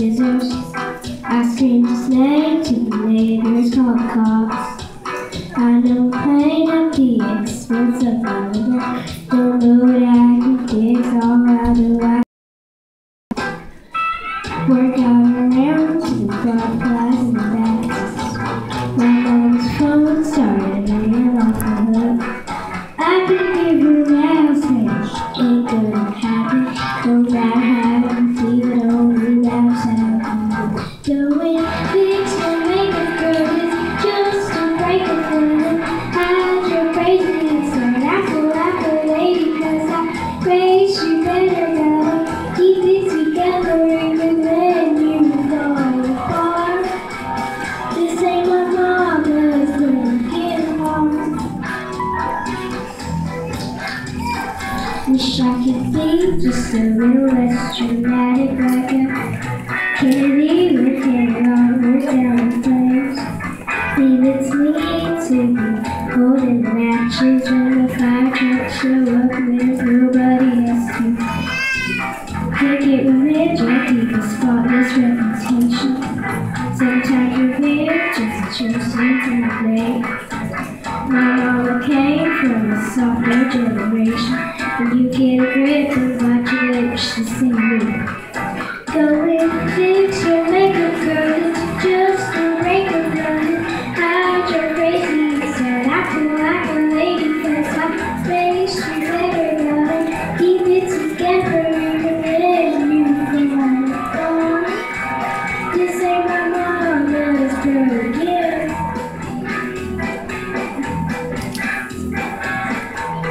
scissors. I screamed his name to the neighbors called cops. I know pain at the expense of another. Don't know what I can fix, all I know I Work out around to the butterflies and the bats. My mom's phone started ringing off the hook. I can hear her now say, ain't gonna happen. Wish I could be just a little less dramatic like a Kennedy with your armor down flames. Leave it to me to be holding matches when the fire trucks show up with nobody else to Can't get revenge or keep a spotless reputation. Sometimes revenge just a chooses to play. My mama came from a softer generation, you get a grip of what you wish to see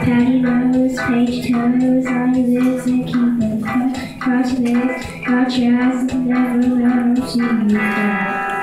Patty nose, page toes, all your lips and your legs, cross your eyes, never let them see you fall.